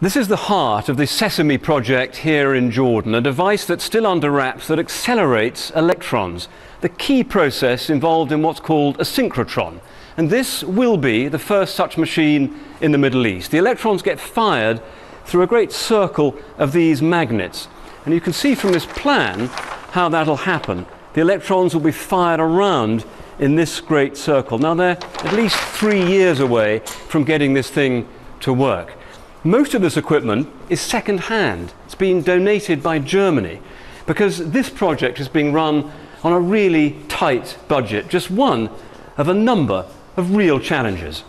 This is the heart of the Sesame project here in Jordan, a device that's still under wraps that accelerates electrons, the key process involved in what's called a synchrotron. And this will be the first such machine in the Middle East. The electrons get fired through a great circle of these magnets. And you can see from this plan how that'll happen. The electrons will be fired around in this great circle. Now they're at least three years away from getting this thing to work. Most of this equipment is second hand. It's been donated by Germany because this project is being run on a really tight budget, just one of a number of real challenges.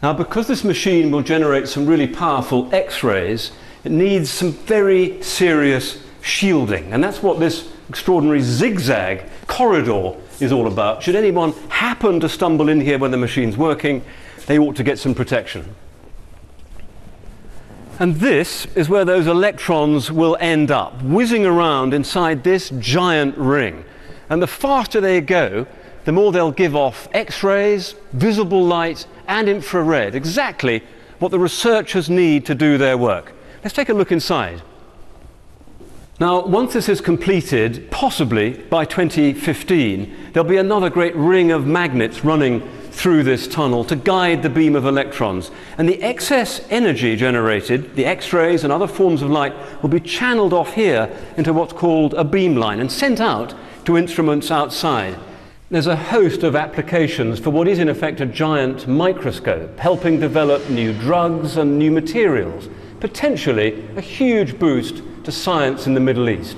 Now, because this machine will generate some really powerful X rays, it needs some very serious shielding, and that's what this extraordinary zigzag corridor is all about. Should anyone happen to stumble in here when the machine's working, they ought to get some protection. And this is where those electrons will end up, whizzing around inside this giant ring. And the faster they go, the more they'll give off X rays, visible light, and infrared, exactly what the researchers need to do their work. Let's take a look inside. Now, once this is completed, possibly by 2015, there'll be another great ring of magnets running through this tunnel to guide the beam of electrons. And the excess energy generated, the X rays and other forms of light, will be channeled off here into what's called a beamline and sent out to instruments outside. There's a host of applications for what is in effect a giant microscope, helping develop new drugs and new materials, potentially a huge boost to science in the Middle East.